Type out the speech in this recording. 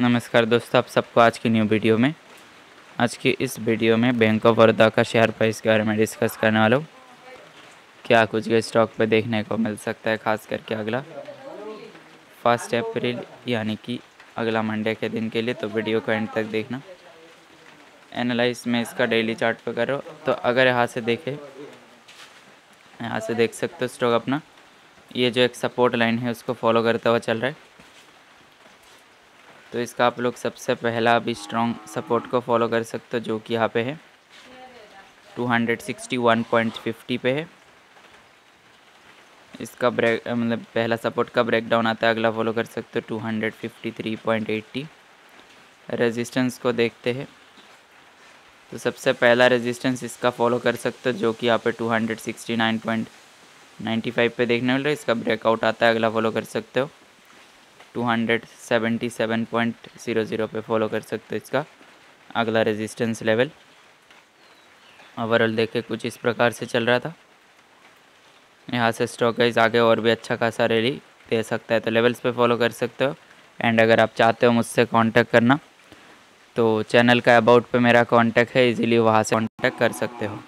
नमस्कार दोस्तों, आप सबको आज की न्यू वीडियो में। आज की इस वीडियो में बैंक ऑफ़ बड़ौदा का शेयर प्राइस के बारे में डिस्कस करने वाला हूँ। क्या कुछ के स्टॉक पे देखने को मिल सकता है, खास करके अगला। फ़र्स्ट अप्रैल यानी कि अगला मंडे के दिन के लिए तो वीडियो को एंड तक देखना। एनालाइज में इसका डेली चार्ट पे करो तो अगर यहाँ से देखे, यहाँ से देख सकते हो स्टॉक अपना। ये जो एक सपोर्ट लाइन है, उसको फॉलो करता हुआ चल रहा है। तो इसका आप लोग सबसे पहला अभी स्ट्रॉन्ग सपोर्ट को फॉलो कर सकते हो, जो कि यहाँ पे है। 261.50 पे है। इसका ब्रेक मतलब पहला सपोर्ट का ब्रेक डाउन आता है, अगला फॉलो कर सकते हो 253.80 रेजिस्टेंस को देखते हैं। तो सबसे पहला रेजिस्टेंस इसका फॉलो कर सकते हो, जो कि यहाँ पे 269.95 पे देखने मिल रहा है। इसका ब्रेकआउट आता है, अगला फॉलो कर सकते हो। 277.00 पे फॉलो कर सकते हो इसका अगला रेजिस्टेंस लेवल ओवरऑल देखे, कुछ इस प्रकार से चल रहा था। यहाँ से स्टॉक गाइज़ आगे और भी अच्छा खासा रैली दे सकता है तो लेवल्स पे फॉलो कर सकते हो। एंड अगर आप चाहते हो मुझसे कांटेक्ट करना तो चैनल का अबाउट पे मेरा कांटेक्ट है इजीली वहाँ से कांटेक्ट कर सकते हो।